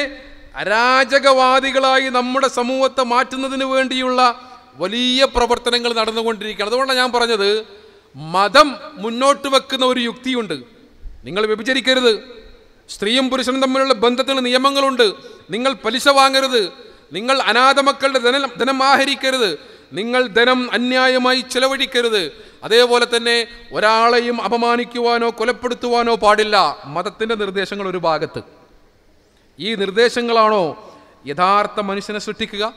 അരാജകവാദികളായി നമ്മുടെ സമൂഹത്തെ മാറ്റുന്നതിന് വേണ്ടിയുള്ള വലിയ പ്രവർത്തനങ്ങൾ നടന്നുകൊണ്ടിരിക്കുകയാണ്. അതുകൊണ്ടാണ് ഞാൻ പറഞ്ഞത് മതം മുന്നോട്ട് വെക്കുന്ന ഒരു യുക്തിയുണ്ട്. നിങ്ങൾ വ്യഭിചരിക്കരുത്. സ്ത്രീയും പുരുഷനും തമ്മിലുള്ള ബന്ധത്തിന് നിയമങ്ങളുണ്ട്. നിങ്ങൾ പലിശ വാങ്ങരുത്. നിങ്ങൾ അനാഥമക്കളുടെ ധനം ധനം ആഹരിക്കരുത്. നിങ്ങൾ ധനം അന്യായമായി ചെലവഴിക്കരുത്. അതേപോലെ തന്നെ ഒരാളെയും അപമാനിക്കുവാനോ കൊലപ്പെടുത്തുവാനോ പാടില്ല. മതത്തിന്റെ നിർദ്ദേശങ്ങൾ ഒരു ഭാഗത്ത്. ഈ നിർദ്ദേശങ്ങളാണോ യഥാർത്ഥ മനുഷ്യനെ സൃഷ്ടിക്കുക?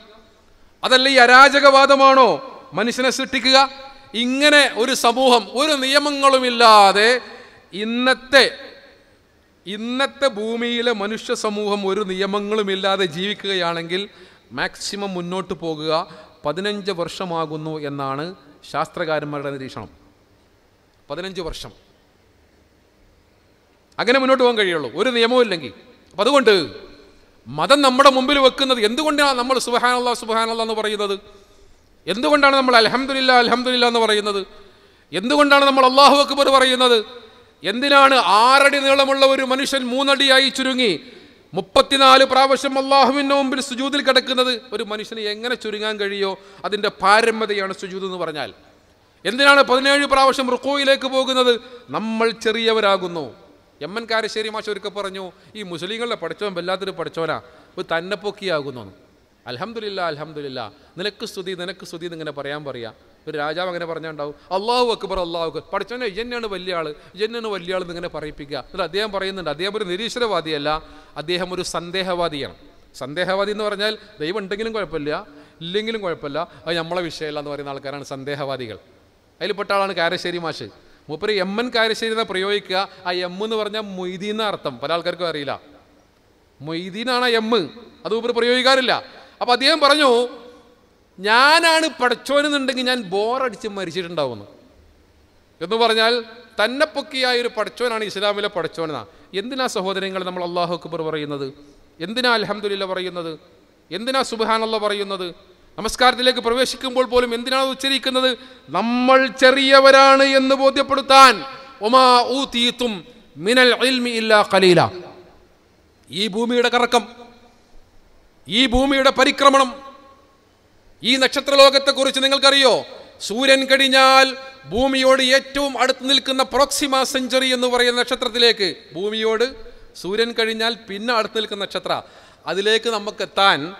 അതല്ല ഈ അരാജകവാദമാണോ മനുഷ്യനെ സൃഷ്ടിക്കുക? ഇങ്ങനെ ഒരു സമൂഹം ഒരു നിയമങ്ങളുമില്ലാതെ ഇന്നത്തെ ഇന്നത്തെ ഭൂമിയിലെ മനുഷ്യ സമൂഹം ഒരു നിയമങ്ങളുമില്ലാതെ ജീവിക്കുകയാണെങ്കിൽ മാക്സിമം മുന്നോട്ട് പോകുക പതിനഞ്ച് വർഷമാകുന്നു എന്നാണ് ശാസ്ത്രകാരന്മാരുടെ നിരീക്ഷണം. പതിനഞ്ച് വർഷം. അങ്ങനെ മുന്നോട്ട് പോകാൻ കഴിയുള്ളൂ. ഒരു നിയമവും ഇല്ലെങ്കിൽ. അപ്പം അതുകൊണ്ട് മതം നമ്മുടെ മുമ്പിൽ വെക്കുന്നത് എന്തുകൊണ്ടാണ് നമ്മൾ സുബഹാനല്ല സുബഹാനല്ല എന്ന് പറയുന്നത്? എന്തുകൊണ്ടാണ് നമ്മൾ അലഹമില്ല അലഹമില്ല എന്ന് പറയുന്നത്? എന്തുകൊണ്ടാണ് നമ്മൾ അള്ളാഹു അക്ബർ പറയുന്നത്? എന്തിനാണ് ആറടി നീളമുള്ള ഒരു മനുഷ്യൻ മൂന്നടിയായി ചുരുങ്ങി? മുപ്പത്തിനാല് പ്രാവശ്യം അള്ളാഹുവിന്റെ മുമ്പിൽ സുജൂതിൽ കിടക്കുന്നത് ഒരു മനുഷ്യന് എങ്ങനെ ചുരുങ്ങാൻ കഴിയോ? അതിന്റെ പാരമ്യതയാണ് സുജൂത് എന്ന് പറഞ്ഞാൽ. എന്തിനാണ് പതിനേഴ് പ്രാവശ്യം റുക്കോയിലേക്ക് പോകുന്നത്? നമ്മൾ ചെറിയവരാകുന്നു. എം എൻ കാരശ്ശേരി മാഷ പറഞ്ഞു ഈ മുസ്ലിങ്ങളുടെ പഠിച്ചവൻ വല്ലാത്തൊരു പഠിച്ചവനാ. ഒരു തന്നെ പൊക്കിയാകുന്നു അലഹമില്ല അലഹമില്ല നിനക്ക് സ്തുതി നിനക്ക് സ്തുതി എന്നിങ്ങനെ പറയാൻ പറയാം. ഒരു രാജാവ് അങ്ങനെ പറഞ്ഞാണ്ടാവും. അള്ളാഹു അക്ബർ അള്ളാഹു അക്ബർ. പഠിച്ചവനെ ഇജന്നെയാണ് വലിയ ആൾ ഇജന്നാണ് വലിയ ആൾ എന്നിങ്ങനെ പറയിപ്പിക്കുക. എന്നിട്ട് അദ്ദേഹം പറയുന്നുണ്ട് അദ്ദേഹം ഒരു നിരീശ്വരവാദിയല്ല. അദ്ദേഹം ഒരു സന്ദേഹവാദിയാണ്. സന്ദേഹവാദി എന്ന് പറഞ്ഞാൽ ദൈവം ഉണ്ടെങ്കിലും കുഴപ്പമില്ല ഇല്ലെങ്കിലും കുഴപ്പമില്ല. അത് നമ്മളെ വിഷയമല്ല എന്ന് പറയുന്ന ആൾക്കാരാണ് സന്ദേഹവാദികൾ. അതിൽപ്പെട്ട ആളാണ് കാരശ്ശേരി മാഷ്. മൂപ്പര് എം എൻ കാരശ്ശേരി എന്ന് പ്രയോഗിക്കുക. ആ എം എന്ന് പറഞ്ഞാൽ എന്ന അർത്ഥം. പല ആൾക്കാർക്കും അറിയില്ല. മൊയ്തീനാണ് എം. അത് മൂപ്പര് പ്രയോഗിക്കാറില്ല. അപ്പം അദ്ദേഹം പറഞ്ഞു ഞാനാണ് പടച്ചോനെന്നുണ്ടെങ്കിൽ ഞാൻ ബോറടിച്ച് മരിച്ചിട്ടുണ്ടാവുമെന്ന്. എന്ന് പറഞ്ഞാൽ തന്നെ പൊക്കിയായ ഒരു പടച്ചോനാണ് ഇസ്ലാമിലെ പടച്ചോനെന്നാ. എന്തിനാ സഹോദരങ്ങൾ നമ്മൾ അള്ളാഹു അക്ബർ പറയുന്നത്? എന്തിനാ അലഹമുല്ല പറയുന്നത്? എന്തിനാ സുബാനല്ല പറയുന്നത്? നമസ്കാരത്തിലേക്ക് പ്രവേശിക്കുമ്പോൾ പോലും എന്തിനാണ് ഉച്ചരിക്കുന്നത്? നമ്മൾ ചെറിയവരാണ് എന്ന് ബോധ്യപ്പെടുത്താൻ. ഒമാ മിനൽ ഇൽമി ഇല്ലാ ഖലീല. ഈ ഭൂമിയുടെ കറക്കം ഈ ഭൂമിയുടെ പരിക്രമണം ഈ നക്ഷത്രലോകത്തെക്കുറിച്ച് നിങ്ങൾക്കറിയോ? സൂര്യൻ കഴിഞ്ഞാൽ ഭൂമിയോട് ഏറ്റവും അടുത്ത് നിൽക്കുന്ന പ്രോക്സിമ സെഞ്ചുറി എന്ന് പറയുന്ന നക്ഷത്രത്തിലേക്ക് ഭൂമിയോട് സൂര്യൻ കഴിഞ്ഞാൽ പിന്നെ അടുത്ത് നിൽക്കുന്ന നക്ഷത്ര അതിലേക്ക് നമുക്കെത്താൻ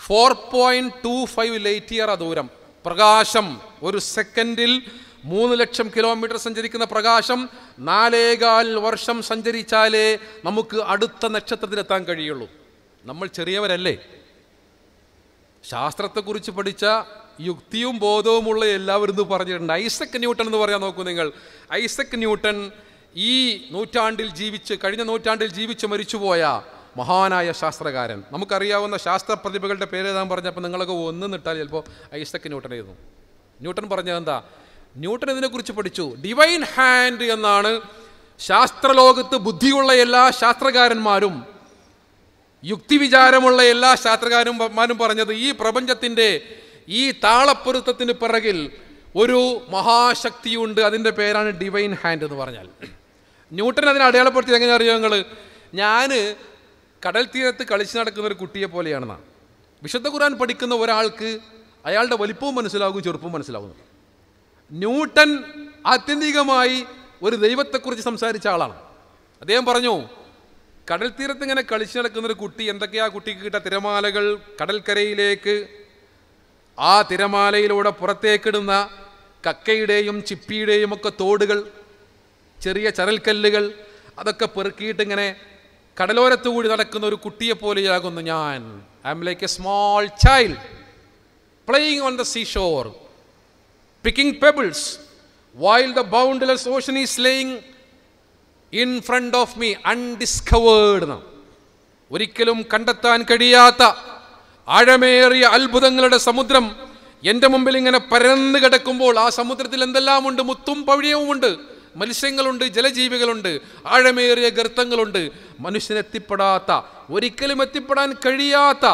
four point two five light year ദൂരം. പ്രകാശം ഒരു സെക്കൻഡിൽ മൂന്ന് ലക്ഷം കിലോമീറ്റർ സഞ്ചരിക്കുന്ന പ്രകാശം നാലേകാൽ വർഷം സഞ്ചരിച്ചാലേ നമുക്ക് അടുത്ത നക്ഷത്രത്തിലെത്താൻ കഴിയുള്ളൂ. നമ്മൾ ചെറിയവരല്ലേ? ശാസ്ത്രത്തെക്കുറിച്ച് പഠിച്ച യുക്തിയും ബോധവുമുള്ള എല്ലാവരും ഇത് പറഞ്ഞിട്ടുണ്ട്. ഐസക് ന്യൂട്ടൺ എന്ന് പറയാൻ നോക്കൂ നിങ്ങൾ. ഐസക് ന്യൂട്ടൺ ഈ നൂറ്റാണ്ടിൽ ജീവിച്ച് കഴിഞ്ഞ നൂറ്റാണ്ടിൽ ജീവിച്ച് മരിച്ചുപോയ മഹാനായ ശാസ്ത്രകാരൻ. നമുക്കറിയാവുന്ന ശാസ്ത്ര പ്രതിഭകളുടെ പേര് ഏതാൻ പറഞ്ഞപ്പോൾ നിങ്ങളൊക്കെ ഒന്ന് നിട്ടാൽ ചിലപ്പോൾ ഐസക് ന്യൂട്ടൺ ആയിരുന്നു. ന്യൂട്ടൺ പറഞ്ഞത് എന്താ? ന്യൂട്ടൺ ഇതിനെക്കുറിച്ച് പഠിച്ചു. ഡിവൈൻ ഹാൻഡ് എന്നാണ് ശാസ്ത്രലോകത്ത് ബുദ്ധിയുള്ള എല്ലാ ശാസ്ത്രകാരന്മാരും യുക്തിവിചാരമുള്ള എല്ലാ ശാസ്ത്രകാരന്മാരും പറഞ്ഞത് ഈ പ്രപഞ്ചത്തിന്റെ ഈ താളപ്പൊരുത്തത്തിന് പിറകിൽ ഒരു മഹാശക്തിയുണ്ട്. അതിന്റെ പേരാണ് ഡിവൈൻ ഹാൻഡ് എന്ന് പറഞ്ഞാൽ. ന്യൂട്ടൻ അതിനെ അടയാളപ്പെടുത്തി എങ്ങനെ അറിയോ നിങ്ങൾ ഞാൻ കടൽ തീരത്ത് കളിച്ച് നടക്കുന്ന ഒരു കുട്ടിയെ പോലെയാണെന്നാണ് വിശുദ്ധ ഖുർആൻ പഠിക്കുന്ന ഒരാൾക്ക് അയാളുടെ വലിപ്പവും മനസ്സിലാകും ചെറുപ്പവും മനസ്സിലാകും. ന്യൂട്ടൻ ആത്യന്തികമായി ഒരു ദൈവത്തെക്കുറിച്ച് സംസാരിച്ച ആളാണ്. അദ്ദേഹം പറഞ്ഞു കടൽ തീരത്ത് ഇങ്ങനെ കളിച്ചു നടക്കുന്ന ഒരു കുട്ടി എന്തൊക്കെയാ കുട്ടിക്ക് കിട്ടുക തിരമാലകൾ? കടൽക്കരയിലേക്ക് ആ തിരമാലയിലൂടെ പുറത്തേക്കിടുന്ന കക്കയുടെയും ചിപ്പിയുടെയും ഒക്കെ തോടുകൾ ചെറിയ ചരൽക്കല്ലുകൾ അതൊക്കെ പെറുക്കിയിട്ട് ഇങ്ങനെ കടലോരത്തു കൂടി നടക്കുന്ന ഒരു കുട്ടിയെ പോലെയാകുന്നു ഞാൻ. I am like a small child playing on the sea shore picking pebbles while the boundless ocean is laying in front of me undiscovered. ഒരിക്കലും കണ്ടെത്താൻ കഴിയാത്ത ആഴമേറിയ അത്ഭുതങ്ങളുടെ സമുദ്രം എന്റെ മുമ്പിൽ ഇങ്ങനെ പരന്നു കിടക്കുമ്പോൾ ആ സമുദ്രത്തിൽ എന്തെല്ലാമുണ്ട് മുത്തും പവിഴവുമുണ്ട് മത്സ്യങ്ങളുണ്ട് ജലജീവികളുണ്ട് ആഴമേറിയ ഗർത്തങ്ങളുണ്ട്. മനുഷ്യനെത്തിപ്പെടാത്ത ഒരിക്കലും എത്തിപ്പെടാൻ കഴിയാത്ത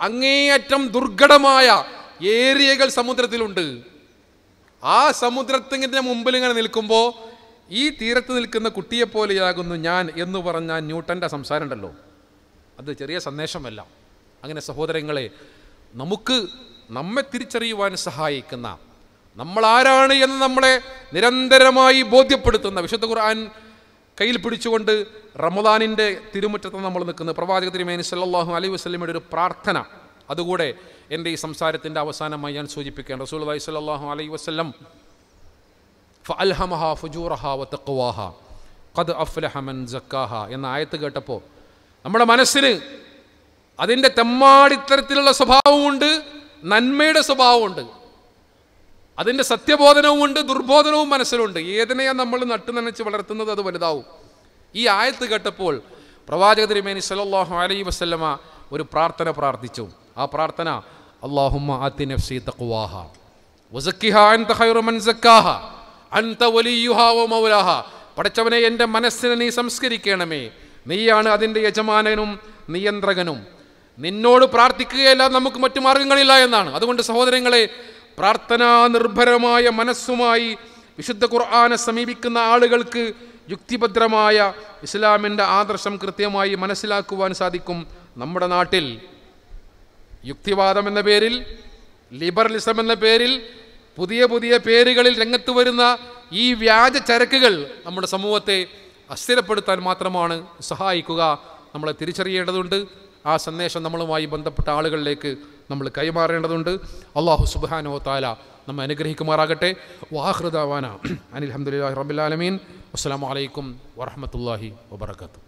അങ്ങേയറ്റം ദുർഘടമായ ഏരിയകൾ സമുദ്രത്തിലുണ്ട്. ആ സമുദ്രത്തിന്റെ മുമ്പിൽ ഇങ്ങനെ നിൽക്കുമ്പോൾ ഈ തീരത്ത് നിൽക്കുന്ന കുട്ടിയെപ്പോലെയാകുന്നു ഞാൻ എന്ന് പറഞ്ഞ ന്യൂട്ടന്റെ സംസാരമുണ്ടല്ലോ അത് ചെറിയ സന്ദേശമല്ല. അങ്ങനെ സഹോദരങ്ങളെ നമുക്ക് നമ്മെ തിരിച്ചറിയുവാൻ സഹായിക്കുന്ന നമ്മളാരാണ് എന്ന് നമ്മളെ നിരന്തരമായി ബോധ്യപ്പെടുത്തുന്ന വിശുദ്ധ ഖുർആൻ കയ്യിൽ പിടിച്ചുകൊണ്ട് റമദാനിന്റെ തിരുമുറ്റത്ത് നമ്മൾ നിൽക്കുന്നത് പ്രവാചക തിരുമേനി സല്ലാഹു അലൈഹി വസ്ലമിയുടെ ഒരു പ്രാർത്ഥന. അതുകൂടെ എന്റെ ഈ സംസാരത്തിന്റെ അവസാനമായി ഞാൻ സൂചിപ്പിക്കുകയാണ്. റസൂൽ അലൈഹി സ്വല്ലാഹു അലൈഹി വസല്ലം ഫഅൽഹമഹ ഫുജൂറഹ വതഖ്വാഹ ഖദ് അഫ്ലഹ മൻ എന്ന ആയത്ത് കേട്ടപ്പോൾ നമ്മുടെ മനസ്സിന് അതിന്റെ തെമ്മാടിത്തരത്തിലുള്ള സ്വഭാവമുണ്ട് നന്മയുടെ സ്വഭാവമുണ്ട്. അതിന്റെ സത്യബോധനവുമുണ്ട് ദുർബോധനവും മനസ്സിലുണ്ട്. ഏതിനെയാണ് നമ്മൾ നട്ടു നനച്ച് വളർത്തുന്നത് അത് വലുതാവും. ഈ ആയത്ത് കേട്ടപ്പോൾ പ്രവാചക തിരുമേനി സല്ലല്ലാഹു അലൈ വസല്ലമ ഒരു പ്രാർത്ഥന പ്രാർത്ഥിച്ചു. ആ പ്രാർത്ഥന അള്ളാഹുമ്മ ആത്തി നഫ്സി തഖ്വാഹ വസക്കിഹ അൻത ഖൈറു മൻ സക്കാഹ. അൻത വലിയുഹാവോ മൗലാഹ. പഠിച്ചവനെ എന്റെ മനസ്സിനെ നീ സംസ്കരിക്കണമേ. നീയാണ് അതിന്റെ യജമാനനും നിയന്ത്രകനും. നിന്നോട് പ്രാർത്ഥിക്കുകയല്ലാതെ നമുക്ക് മറ്റു മാർഗങ്ങളില്ല എന്നാണ്. അതുകൊണ്ട് സഹോദരങ്ങളെ പ്രാർത്ഥനാ നിർഭരമായ മനസ്സുമായി വിശുദ്ധ ഖുർആാനെ സമീപിക്കുന്ന ആളുകൾക്ക് യുക്തിഭദ്രമായ ഇസ്ലാമിന്റെ ആദർശം കൃത്യമായി മനസ്സിലാക്കുവാൻ സാധിക്കും നമ്മുടെ നാട്ടിൽ. യുക്തിവാദം എന്ന പേരിൽ ലിബറലിസം എന്ന പേരിൽ പുതിയ പുതിയ പേരുകളിൽ രംഗത്ത് വരുന്ന ഈ വ്യാജ ചരക്കുകൾ നമ്മുടെ സമൂഹത്തെ അസ്ഥിരപ്പെടുത്താൻ മാത്രമാണ് സഹായിക്കുക. നമ്മളെ തിരിച്ചറിയേണ്ടതുണ്ട്. ആ സന്ദേശം നമ്മളുമായി ബന്ധപ്പെട്ട ആളുകളിലേക്ക് നമ്മൾ കൈമാറേണ്ടതുണ്ട്. അള്ളാഹു സുബാനോ താല നമ്മെ അനുഗ്രഹിക്കുമാറാകട്ടെ. വാഹൃദാവാന അനിൽ അഹമ്മദില്ലാഹി റബിലാലമീൻ അസ്സാം വലൈക്കും വാഹമത്തല്ലാഹി വബർക്കാത്തു